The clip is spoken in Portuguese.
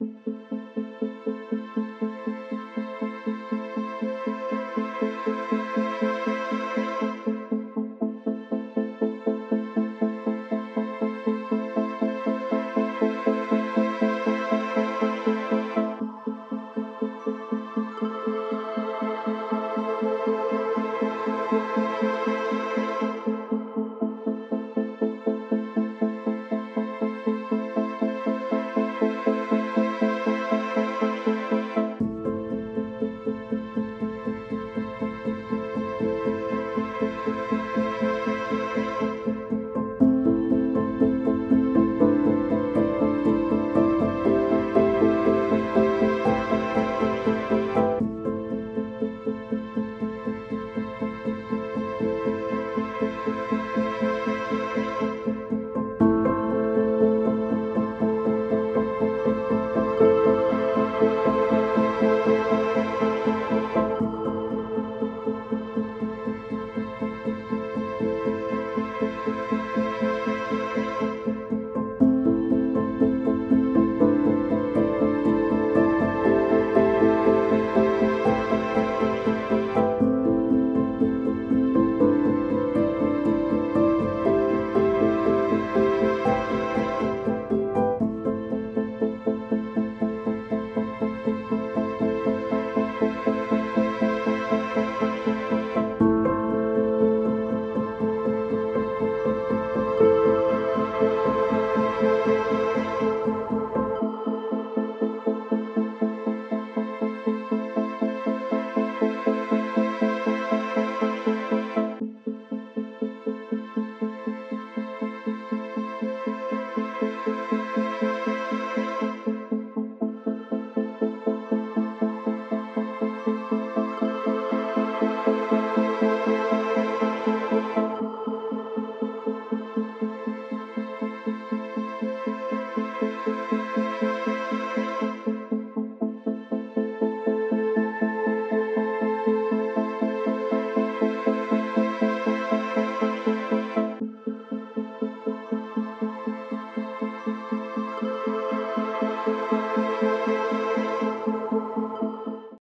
Música